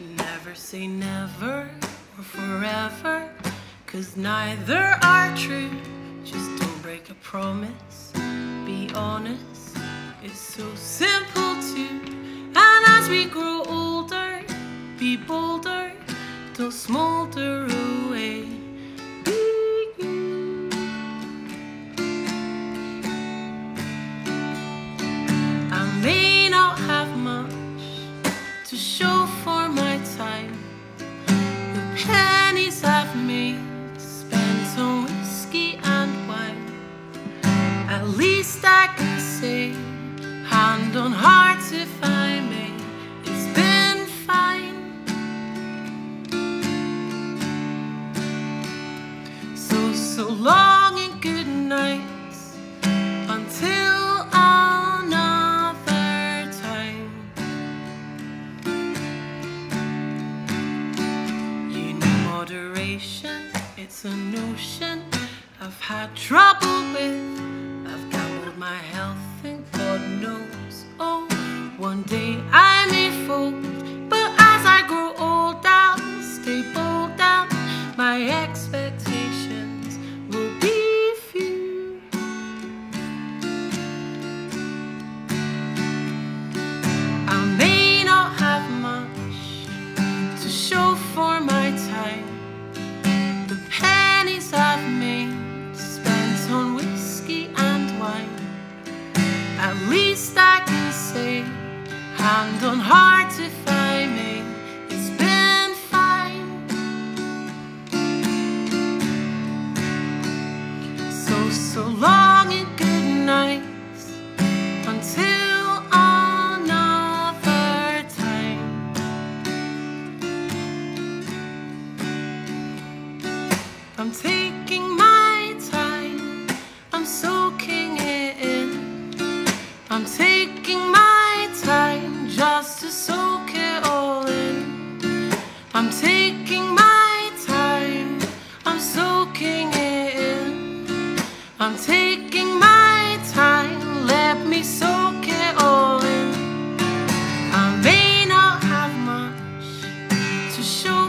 Never say never or forever, cause neither are true. Just don't break a promise, be honest. It's so simple to. And as we grow older, be bolder, don't smolder away. Pennies I've made spent on whiskey and wine. At least I can say, hand on heart, if I moderation, it's a notion I've had trouble with. I've gambled my health and God knows. Heart, if I may, it's been fine. So, so long and good nights until another time. I'm taking my time, I'm soaking I'm taking my time, I'm soaking it in. I'm taking my time, let me soak it all in. I may not have much to show